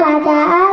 فدعا